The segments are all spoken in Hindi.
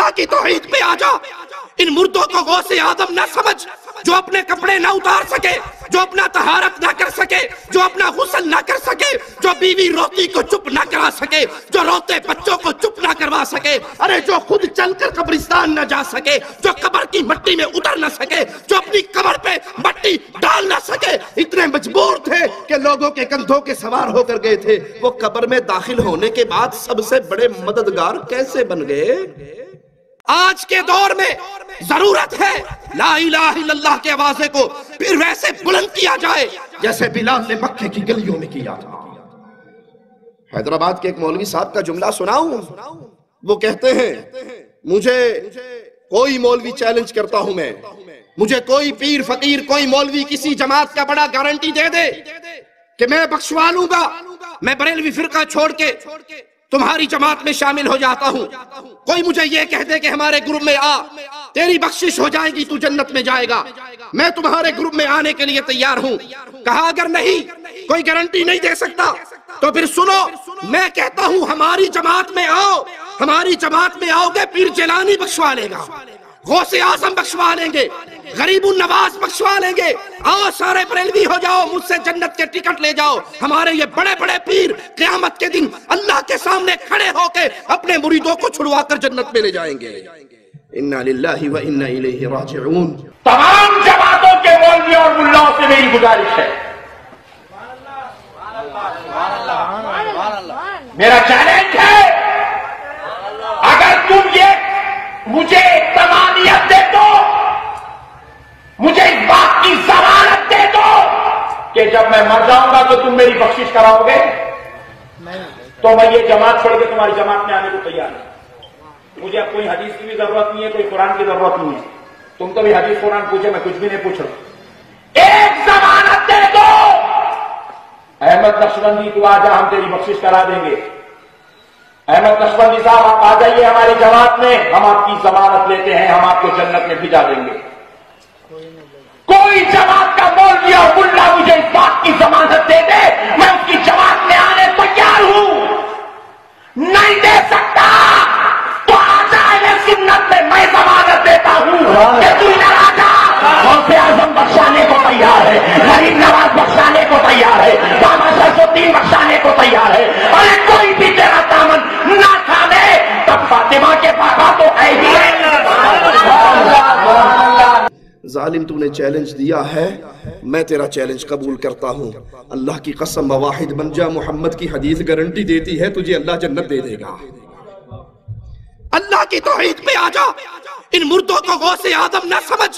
अल्लाह की तोहीद पे आ जा इन मुर्दों को गौ से आदम ना समझ, जो अपने कपड़े ना उतार सके, जो अपना तहारत ना कर सके, जो अपना गुसल ना कर सके, जो बीवी रोती को चुप ना करा सके, जो रोते बच्चों को चुप ना करवा सके, अरे जो खुद चलकर कब्रिस्तान न जा सके, जो कब्र की मट्टी में उतर ना सके, जो अपनी कब्र पे मट्टी डाल ना सके, इतने मजबूर थे कि लोगों के कंधों के सवार होकर गए थे। वो कब्र में दाखिल होने के बाद सबसे बड़े मददगार कैसे बन गए? आज के दौर में ज़रूरत है ला इलाहा के आवाजे को फिर वैसे बुलंद किया जाए, जैसे बिलाल ने मक्के की गलियों में किया था। हैदराबाद के एक मौलवी साहब का जुमला सुनाऊं? वो कहते हैं, मुझे कोई मौलवी चैलेंज करता हूँ मैं। मुझे कोई पीर फकीर, कोई मौलवी किसी जमात का बड़ा गारंटी दे दे कि मैं बख्शवा लूँगा। मैं बरेलवी फिरका छोड़ के तुम्हारी जमात में शामिल हो जाता हूँ। कोई मुझे ये कह दे कि हमारे ग्रुप में आ, तेरी बख्शिश हो जाएगी, तू जन्नत में जाएगा। मैं तुम्हारे ग्रुप में आने के लिए तैयार हूँ। कहा, अगर नहीं, कोई गारंटी नहीं दे सकता। तो फिर सुनो, मैं कहता हूँ, हमारी जमात में आओ। हमारी जमात में आओगे, पीर जलानी बख्शवा लेगा। गौसे आज़म बख्शवा लेंगे। गरीबुल नवाज़ बख्शवा लेंगे। आओ सारे बरेलवी हो जाओ, मुझसे जन्नत के टिकट ले जाओ। हमारे ये बड़े बड़े पीर क्यामत के दिन अल्लाह के सामने खड़े होके अपने मुरीदों को छुड़वा कर जन्नत में ले जाएँगे। तमाम जमातों के मौलवी और मुल्लाओं से मेरी गुजारिश है। मेरा चैलेंज तो तुम मेरी बख्शिश कराओगे? तो मैं ये जमात छोड़ के तुम्हारी जमात में आने को तैयार हूँ। मुझे अब कोई हदीस की भी ज़रूरत नहीं है कोई कुरान की ज़रूरत नहीं है। तुम तो भी हदीस कुरान पूछे मैं कुछ भी नहीं पूछ रहा। एक जमानत दे दो अहमद नक्शबंदी तू आजा हम तेरी बख्शिश करा देंगे। अहमद नक्शबंदी साहब आप आ जाइए हमारी जमात में। हम आपकी जमानत लेते हैं हम आपको जन्नत में भिजा देंगे। कोई जमात का बोल दिया मुल्ला मुझे इस बात की जमानत दे दे। तूने चैलेंज दिया है, मैं तेरा चैलेंज कबूल करता हूँ। अल्लाह की कसम वाहिद बन जा, मोहम्मद की हदीस गारंटी देती है, तुझे अल्लाह जन्नत दे देगा। अल्लाह की तोहीद पे आ जा। इन मुर्दों को गौ से आदम ना समझ,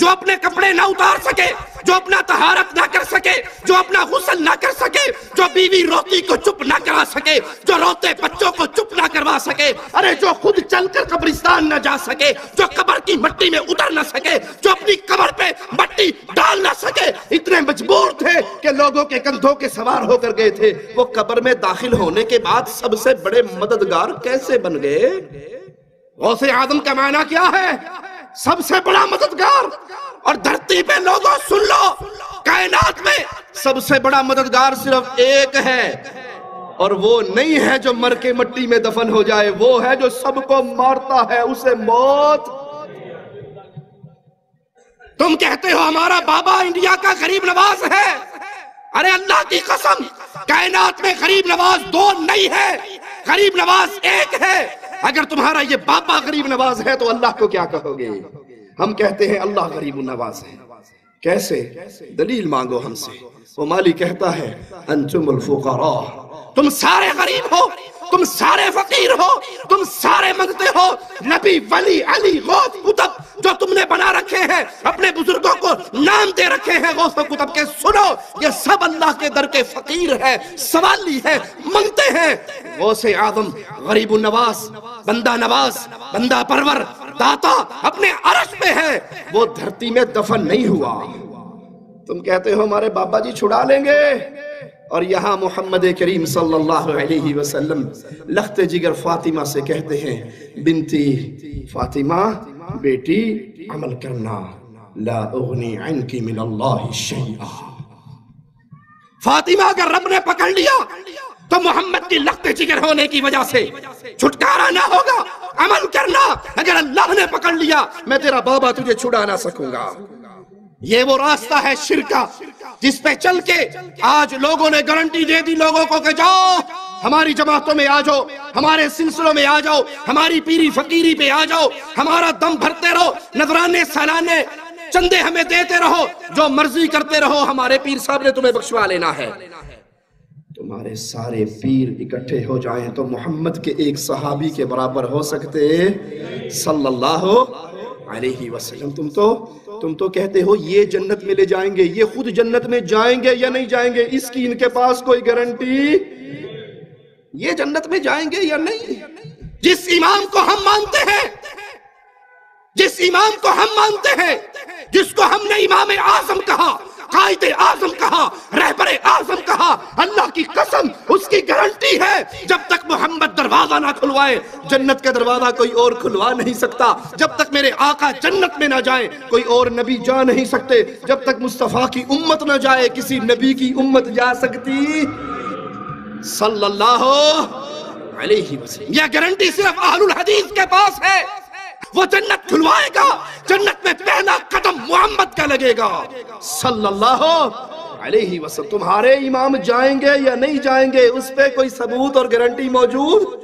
जो अपने कपड़े ना उतार सके, जो अपना तहारत ना कर सके, जो अपना गुसल ना कर सके जो बीवी रोती को चुप ना करा सके, जो रोते बच्चों को चुप ना करवा सके, अरे जो खुद चलकर कब्रिस्तान न जा सके, जो कबर की मट्टी में उतर ना सके, जो अपनी कब्र पे मट्टी डाल ना सके, इतने मजबूर थे कि लोगों के कंधों के सवार होकर गए थे। वो कबर में दाखिल होने के बाद सबसे बड़े मददगार कैसे बन गए? गौसे आदम का मायना क्या है? सबसे बड़ा मददगार और धरती पे लोगों, सुन लो। कायनात में सबसे बड़ा मददगार सिर्फ़ एक है। और वो नहीं है जो मर के मट्टी में दफन हो जाए, वो है जो सबको मारता है, उसे मौत। तुम कहते हो हमारा बाबा इंडिया का गरीब नवाज़ है। अरे अल्लाह की कसम, कायनात में गरीब नवाज़ दो नहीं है, गरीब नवाज़ एक है। अगर तुम्हारा ये बाबा गरीब नवाज़ है तो अल्लाह को क्या कहोगे? हम कहते हैं, अल्लाह गरीब नवाज़ है। कैसे? दलील मांगो हमसे। वो माली कहता है अंजुमुल फुकरा। तुम सारे गरीब हो, तुम सारे फकीर हो, तुम सारे मंगते हो। नबी, वली, अली गौस कुतब जो तुमने बना रखे हैं, अपने बुज़ुर्गों को नाम दे रखे हैं गौस कुतब के सुनो, ये सब अल्लाह के दर के फकीर है, सवाली है, मंगते हैं। गौसे आदम गरीब नवाज़ बंदा नवाज़ बंदा परवर दाता अपने अरश पे है। वो धरती में दफन नहीं हुआ। तुम कहते हो, हमारे बाबा जी छुड़ा लेंगे। और यहाँ मोहम्मद करीम सल्लल्लाहु अलैहि वसल्लम लखते जिगर फातिमा से कहते हैं, बिनती फातिमा, बेटी, अमल करना। ला मिन फातिमा अगर रब ने पकड़ लिया तो मोहम्मद की लखते जिगर होने की वजह से छुटकारा ना होगा, अमल करना। ने पकड़ लिया, मैं तेरा बाबा तुझे छुड़ा ना सकूँगा। ये वो रास्ता है शिर का जिस पे चल के आज लोगों ने गारंटी दे दी लोगों को कि जाओ, हमारी जमातों में आ जाओ, हमारे सिलसिलों में आ जाओ, हमारी पीरी फकीरी पे आ जाओ, हमारा दम भरते रहो, नजराने सालाने चंदे हमें देते रहो, जो मर्ज़ी करते रहो, हमारे पीर साहब ने तुम्हें बख्शवा लेना है। तुम्हारे सारे पीर इकट्ठे हो जाएँ तो मोहम्मद के एक सहाबी के बराबर हो सकते सल्लल्लाहु अलैहि वसल्लम। तुम तो तुम तो कहते हो, ये जन्नत में ले जाएँगे, ये खुद जन्नत में जाएँगे या नहीं जाएँगे? इसकी इनके पास कोई गारंटी? ये जन्नत में जाएँगे या नहीं? जिस इमाम को हम मानते हैं, जिस इमाम को हम मानते हैं, जिसको हमने इमाम आज़म कहा आज़म कहा रहबर आज़म कहा, अल्लाह की गारंटी है, जब तक मोहम्मद दरवाज़ा ना खुलवाए, जन्नत का दरवाज़ा कोई और खुलवा नहीं सकता। जब तक मेरे आका जन्नत में ना जाए, कोई और नबी जा नहीं सकते। जब तक मुस्तफ़ा की उम्मत ना जाए, किसी नबी की उम्मत जा सकती। सल्लल्लाहु अलैहि वसल्लम। यह गारंटी सिर्फ़ अहलुल हदीस के पास है। वो जन्नत खुलवाएगा, जन्नत में पहला कदम मोहम्मद का लगेगा। सल्लल्लाहु अलैहि वसल्लम तुम्हारे इमाम जाएंगे या नहीं जाएंगे उस पे कोई सबूत और गारंटी मौजूद